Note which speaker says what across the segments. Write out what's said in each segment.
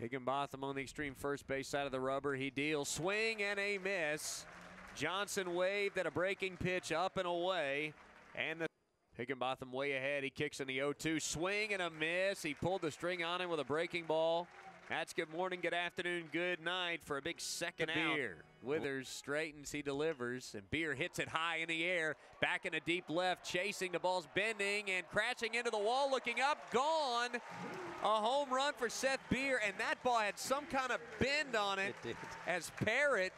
Speaker 1: Higginbotham on the extreme first base side of the rubber. He deals swing and a miss. Johnson waved at a breaking pitch up and away. And the Higginbotham way ahead. He kicks in the 0-2. Swing and a miss. He pulled the string on him with a breaking ball. That's good morning, good afternoon, good night for a big second out. Beer. Withers straightens, he delivers, and Beer hits it high in the air, back in a deep left, chasing the ball's bending and crashing into the wall, looking up, gone. A home run for Seth Beer, and that ball had some kind of bend on it,
Speaker 2: It
Speaker 1: as Parrott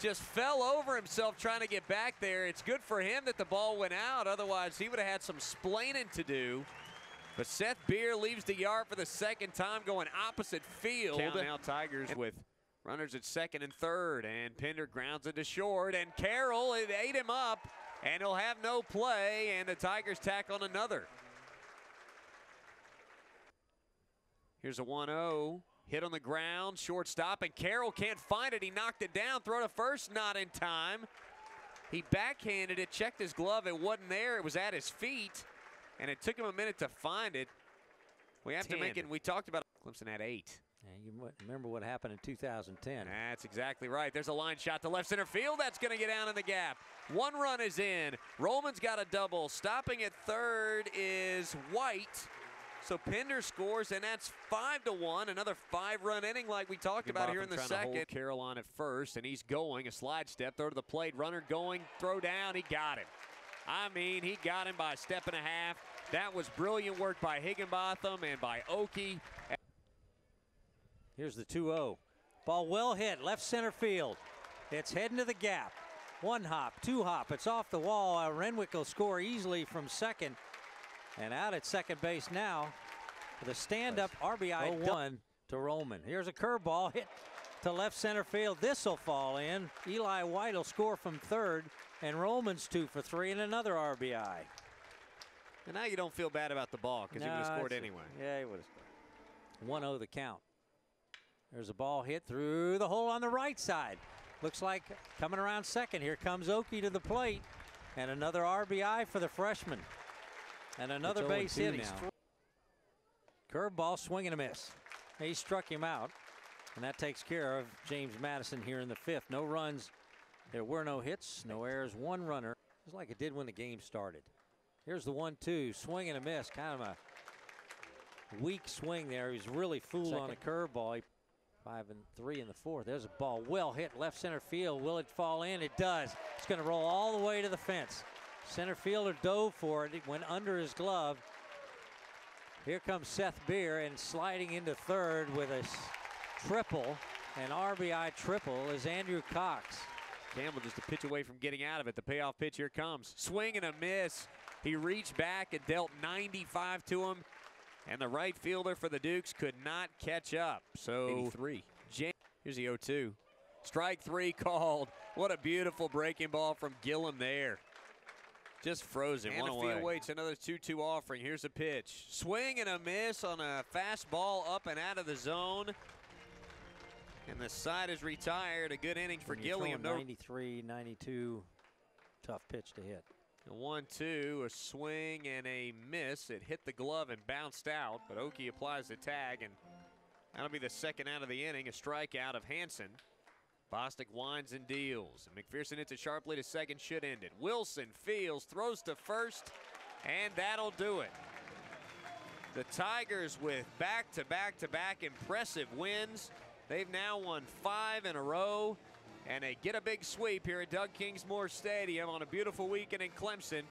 Speaker 1: just fell over himself trying to get back there. It's good for him that the ball went out, otherwise he would have had some splaining to do. But Seth Beer leaves the yard for the second time, going opposite field. Count now Tigers with runners at second and third, and Pinder grounds it to short, and Carroll it ate him up, and he'll have no play, and the Tigers tack on another. Here's a 1-0. Hit on the ground, shortstop, and Carroll can't find it. He knocked it down, throw to first, not in time. He backhanded it, checked his glove, it wasn't there, it was at his feet and it took him a minute to find it. We have to make it. We talked about Clemson at eight.
Speaker 2: Yeah, you remember what happened in 2010.
Speaker 1: That's exactly right. There's a line shot to left center field. That's going to get down in the gap. One run is in. Rohlman's got a double. Stopping at third is White. So Pinder scores, and that's five to one. Another five-run inning, like we talked about here in the second. Carolina at first, and he's going a slide step, throw to the plate. Runner going, throw down. He got it. I mean, he got him by a step and a half. That was brilliant work by Higginbotham and by Okey.
Speaker 2: Here's the 2-0. Ball well hit, left center field. It's heading to the gap. One hop, two hop. It's off the wall. Uh, Renwick will score easily from second. And out at second base now with a stand-up RBI 1 to Rohlman. Here's a curveball hit to left center field. This will fall in. Eli White will score from third. And Rohlman's two for three and another RBI.
Speaker 1: And now you don't feel bad about the ball because
Speaker 2: no,
Speaker 1: he would have scored anyway.
Speaker 2: Yeah, he would have scored. 1-0 the count. There's a ball hit through the hole on the right side. Looks like coming around second. Here comes Okey to the plate. And another RBI for the freshman. And another oh base hit. Now. Curveball swing and a miss. He struck him out. And that takes care of James Madison here in the fifth. No runs. There were no hits, no errors, one runner. Just like it did when the game started. Here's the one-two, swing and a miss. Kind of a weak swing there. He was really fooled Second. on a curveball. Five and three in the fourth. There's a ball well hit left center field. Will it fall in? It does. It's going to roll all the way to the fence. Center fielder dove for it. It went under his glove. Here comes Seth Beer and sliding into third with a triple, an RBI triple is Andrew Cox.
Speaker 1: Campbell just a pitch away from getting out of it. The payoff pitch here comes. Swing and a miss. He reached back and dealt 95 to him. And the right fielder for the Dukes could not catch up. So
Speaker 2: 83.
Speaker 1: Here's the 0-2. Strike three called. What a beautiful breaking ball from Gillum there. Just frozen. And
Speaker 2: the
Speaker 1: away. field waits another 2-2 offering. Here's a pitch. Swing and a miss on a fastball up and out of the zone. And the side is retired. A good inning for Gilliam.
Speaker 2: 93, 92. Tough pitch to hit.
Speaker 1: One, two, a swing and a miss. It hit the glove and bounced out, but Okey applies the tag, and that'll be the second out of the inning. A strikeout of Hanson. Bostic winds and deals. And McPherson hits it sharply to second, should end it. Wilson fields, throws to first, and that'll do it. The Tigers with back to back to back impressive wins. They've now won five in a row and they get a big sweep here at Doug Kingsmore Stadium on a beautiful weekend in Clemson.